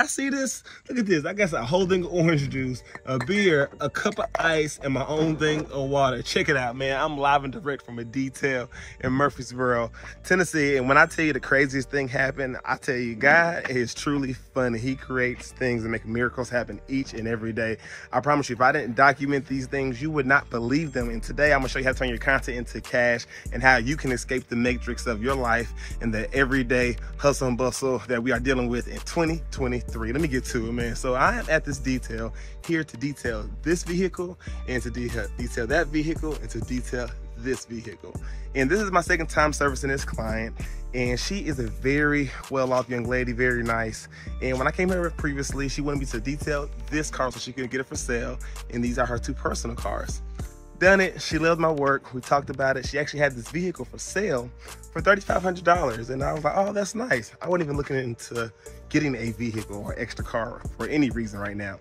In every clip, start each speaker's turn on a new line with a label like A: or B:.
A: I see this. Look at this. I got a whole thing of orange juice, a beer, a cup of ice, and my own thing of water. Check it out, man. I'm live and direct from a detail in Murfreesboro, Tennessee. And when I tell you the craziest thing happened, I tell you, God is truly funny. He creates things and make miracles happen each and every day. I promise you, if I didn't document these things, you would not believe them. And today I'm gonna show you how to turn your content into cash and how you can escape the matrix of your life and the everyday hustle and bustle that we are dealing with in 2023 three. Let me get to it, man. So I am at this detail here to detail this vehicle and to de detail that vehicle and to detail this vehicle. And this is my second time servicing this client. And she is a very well-off young lady, very nice. And when I came here previously, she wanted me to detail this car so she could get it for sale. And these are her two personal cars done it. She loved my work. We talked about it. She actually had this vehicle for sale for $3,500. And I was like, oh, that's nice. I wasn't even looking into getting a vehicle or extra car for any reason right now.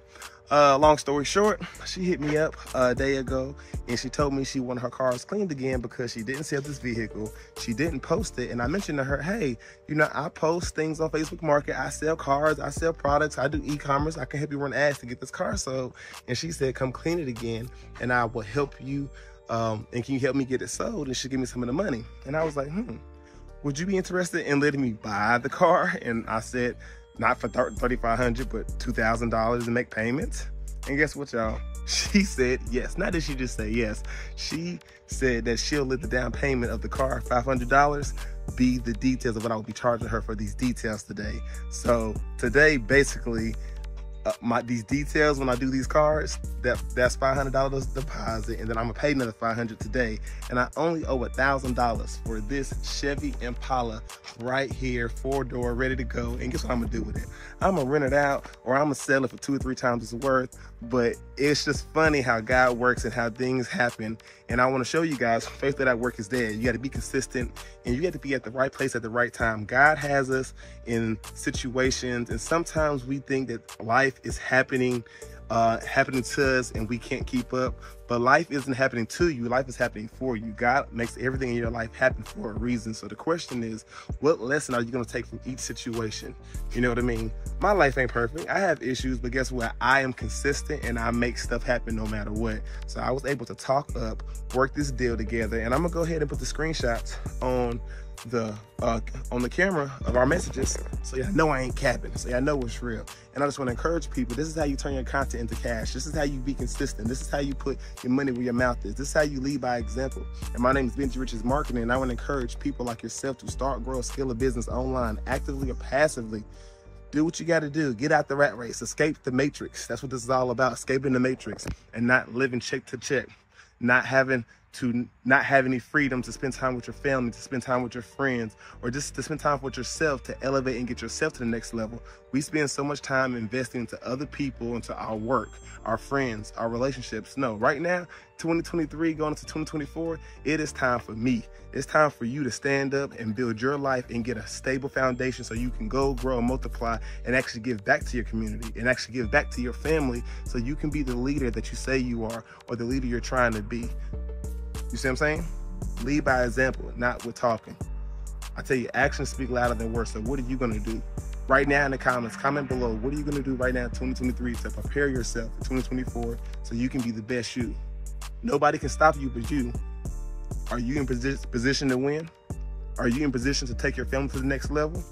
A: Uh, long story short, she hit me up a day ago and she told me she wanted her cars cleaned again because she didn't sell this vehicle. She didn't post it. And I mentioned to her, hey, you know, I post things on Facebook Market. I sell cars, I sell products, I do e-commerce. I can help you run ads to get this car sold. And she said, come clean it again and I will help you. Um, and can you help me get it sold? And she give me some of the money. And I was like, hmm, would you be interested in letting me buy the car? And I said, not for 3500 but $2,000 to make payments. And guess what, y'all? She said yes. Not that she just said yes. She said that she'll let the down payment of the car, $500, be the details of what I'll be charging her for these details today. So today, basically, uh, my these details when I do these cards, that that's five hundred dollars deposit, and then I'm gonna pay another five hundred today, and I only owe a thousand dollars for this Chevy Impala right here, four door, ready to go. And guess what I'm gonna do with it? I'm gonna rent it out, or I'm gonna sell it for two or three times its worth. But it's just funny how God works and how things happen. And I want to show you guys, faith that at work is there. You got to be consistent, and you got to be at the right place at the right time. God has us in situations, and sometimes we think that life is happening uh, happening to us and we can't keep up. But life isn't happening to you, life is happening for you. God makes everything in your life happen for a reason. So the question is, what lesson are you going to take from each situation? You know what I mean? My life ain't perfect. I have issues, but guess what? I am consistent and I make stuff happen no matter what. So I was able to talk up, work this deal together, and I'm going to go ahead and put the screenshots on the uh, on the camera of our messages so y'all know I ain't capping so y'all know it's real. And I just want to encourage people this is how you turn your content into cash. This is how you be consistent. This is how you put your money where your mouth is. This is how you lead by example. And my name is Benji Rich is Marketing and I want to encourage people like yourself to start grow scale a business online actively or passively. Do what you got to do. Get out the rat race. Escape the matrix. That's what this is all about. Escaping the matrix and not living check to check. Not having to not have any freedom to spend time with your family, to spend time with your friends, or just to spend time with yourself to elevate and get yourself to the next level. We spend so much time investing into other people, into our work, our friends, our relationships. No, right now, 2023 going into 2024, it is time for me. It's time for you to stand up and build your life and get a stable foundation so you can go, grow, and multiply and actually give back to your community and actually give back to your family so you can be the leader that you say you are or the leader you're trying to be. You see what I'm saying? Lead by example, not with talking. I tell you, actions speak louder than words. So what are you gonna do? Right now in the comments, comment below. What are you gonna do right now in 2023 to prepare yourself for 2024 so you can be the best you? Nobody can stop you but you. Are you in position to win? Are you in position to take your family to the next level?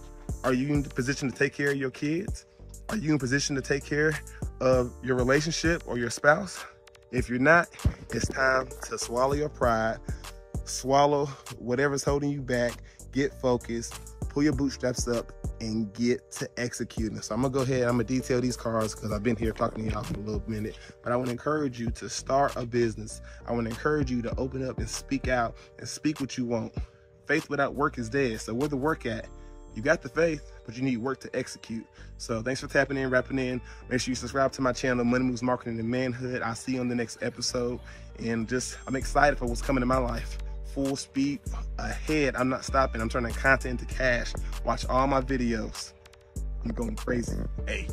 A: Are you in position to take care of your kids? Are you in position to take care of your relationship or your spouse? If you're not, it's time to swallow your pride, swallow whatever's holding you back, get focused, pull your bootstraps up, and get to executing. So I'm gonna go ahead, I'm gonna detail these cards because I've been here talking to y'all for a little minute, but I wanna encourage you to start a business. I wanna encourage you to open up and speak out and speak what you want. Faith without work is dead. So where the work at? You got the faith, but you need work to execute. So thanks for tapping in, wrapping in. Make sure you subscribe to my channel, Money Moves Marketing and Manhood. I'll see you on the next episode. And just, I'm excited for what's coming in my life. Full speed ahead. I'm not stopping. I'm turning content into cash. Watch all my videos. I'm going crazy. Hey.